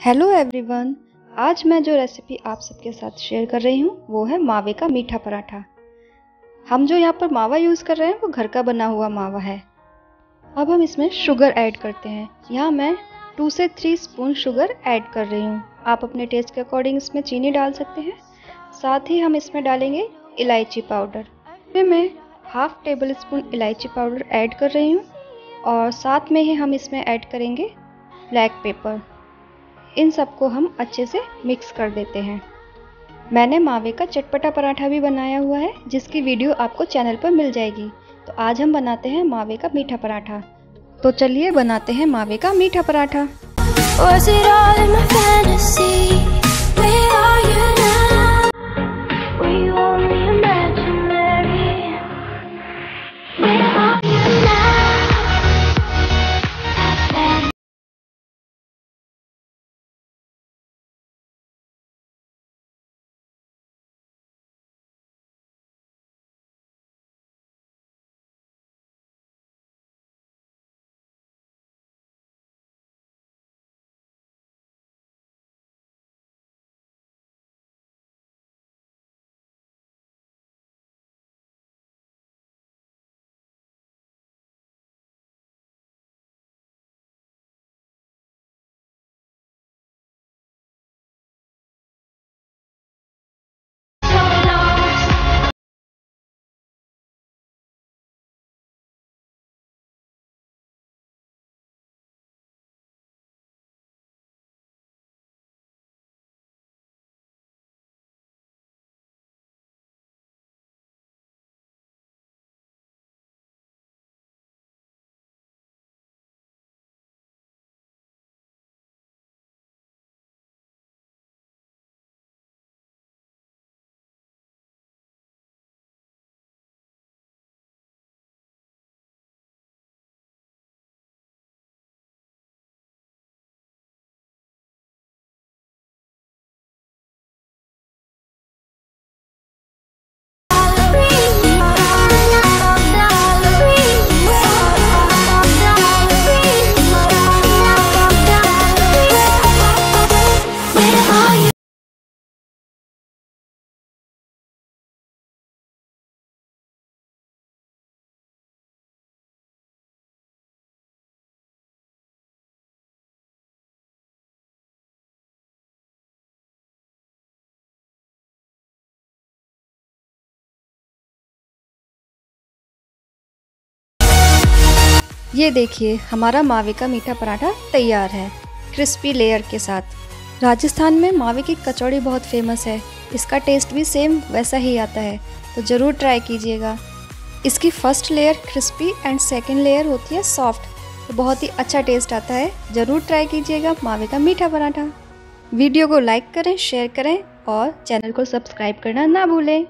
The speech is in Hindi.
हेलो एवरीवन आज मैं जो रेसिपी आप सबके साथ शेयर कर रही हूँ, वो है मावे का मीठा पराठा। हम जो यहाँ पर मावा यूज़ कर रहे हैं, वो घर का बना हुआ मावा है। अब हम इसमें शुगर ऐड करते हैं। यहाँ मैं टू से थ्री स्पून शुगर ऐड कर रही हूँ। आप अपने टेस्ट के अकॉर्डिंग इसमें चीनी डाल सकते हैं। साथ ही हम इसमें डालेंगे इलायची पाउडर फिर मैं हाफ़ टेबल स्पून इलायची पाउडर ऐड कर रही हूँ। और साथ में ही हम इसमें ऐड करेंगे ब्लैक पेपर इन सबको हम अच्छे से मिक्स कर देते हैं। मैंने मावे का चटपटा पराठा भी बनाया हुआ है, जिसकी वीडियो आपको चैनल पर मिल जाएगी। तो आज हम बनाते हैं मावे का मीठा पराठा। तो चलिए बनाते हैं मावे का मीठा पराठा। ये देखिए, हमारा मावे का मीठा पराठा तैयार है क्रिस्पी लेयर के साथ। राजस्थान में मावे की कचौड़ी बहुत फ़ेमस है, इसका टेस्ट भी सेम वैसा ही आता है तो ज़रूर ट्राई कीजिएगा। इसकी first layer crispy and second layer होती है सॉफ्ट तो बहुत ही अच्छा टेस्ट आता है, ज़रूर ट्राई कीजिएगा मावे का मीठा पराठा। वीडियो को लाइक करें शेयर करें और चैनल को सब्सक्राइब करना ना भूलें।